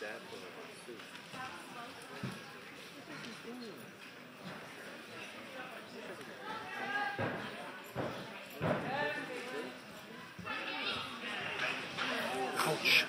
that a Ouch.